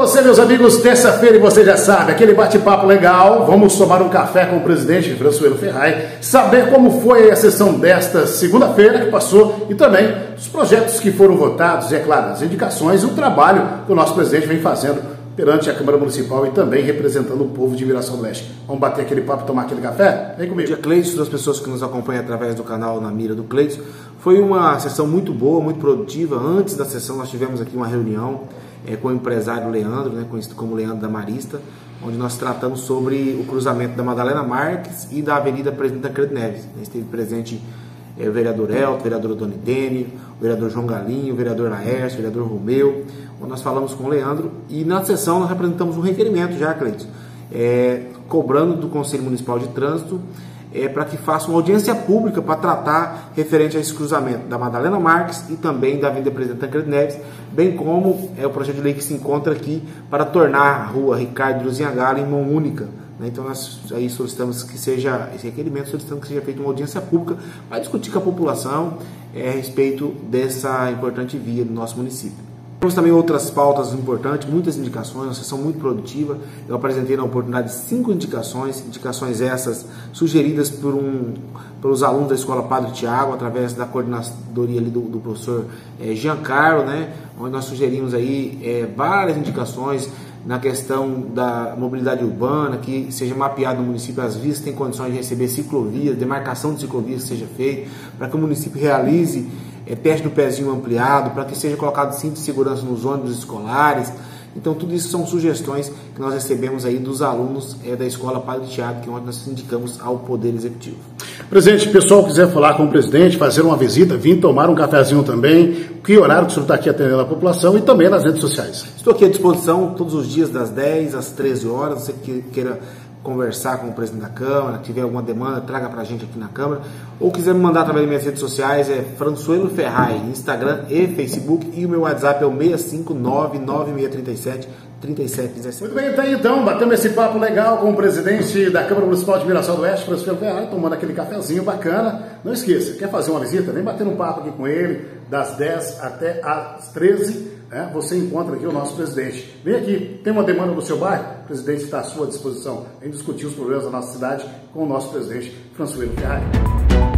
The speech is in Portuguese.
você, meus amigos, terça-feira e você já sabe, aquele bate-papo legal. Vamos tomar um café com o presidente Françoelo Ferrari, saber como foi a sessão desta segunda-feira que passou e também os projetos que foram votados e, é claro, as indicações e o trabalho que o nosso presidente vem fazendo perante a Câmara Municipal e também representando o povo de Viração do Leste. Vamos bater aquele papo, tomar aquele café? Vem comigo. Dia Cleiton, das pessoas que nos acompanham através do canal Na Mira do Cleiton. Foi uma sessão muito boa, muito produtiva. Antes da sessão nós tivemos aqui uma reunião é, com o empresário Leandro, né, conhecido como Leandro da Marista, onde nós tratamos sobre o cruzamento da Madalena Marques e da Avenida Presidente Tancredo Neves. Esteve presente é, o vereador Elton, o vereador Doni Dene, o vereador João Galinho, o vereador Laércio, o vereador Romeu, onde nós falamos com o Leandro e na sessão nós apresentamos um requerimento já, Cleiton, é, cobrando do Conselho Municipal de Trânsito é, para que faça uma audiência pública para tratar referente a esse cruzamento da Madalena Marques e também da Avenida Presidente Tancredo Neves, bem como é o projeto de lei que se encontra aqui para tornar a rua Ricardo Luzinhagala em mão única. Né? Então nós aí solicitamos que seja, esse requerimento solicitando que seja feita uma audiência pública para discutir com a população é, a respeito dessa importante via do nosso município. Temos também outras pautas importantes, muitas indicações, uma sessão muito produtiva. Eu apresentei na oportunidade cinco indicações, indicações essas sugeridas por um, pelos alunos da Escola Padre Tiago, através da coordenadoria do, do professor é, Giancarlo, né, onde nós sugerimos aí é, várias indicações na questão da mobilidade urbana, que seja mapeado no município as vias que têm condições de receber ciclovias, demarcação de ciclovias que seja feita, para que o município realize é, teste do pezinho ampliado, para que seja colocado cinto de segurança nos ônibus escolares. Então, tudo isso são sugestões que nós recebemos aí dos alunos é, da Escola Padre Tiago, que é onde nós indicamos ao Poder Executivo. Presidente, o pessoal quiser falar com o presidente, fazer uma visita, vir tomar um cafezinho também, que horário que o senhor está aqui atendendo a população e também nas redes sociais? Estou aqui à disposição todos os dias, das 10 às 13 horas, você que queira conversar com o presidente da Câmara, tiver alguma demanda, traga para a gente aqui na Câmara. Ou quiser me mandar através das minhas redes sociais, é Fransuelo Ferrai, Instagram e Facebook. E o meu WhatsApp é o 6599637 3717. Muito bem, tá aí então, batemos esse papo legal com o presidente da Câmara Municipal de Miração do Oeste, Francisco Ferrari, tomando aquele cafezinho bacana. Não esqueça, quer fazer uma visita? Vem bater um papo aqui com ele, das 10 até as 13 né, você encontra aqui o nosso presidente. Vem aqui, tem uma demanda no seu bairro? O presidente está à sua disposição em discutir os problemas da nossa cidade com o nosso presidente, François Ferrari.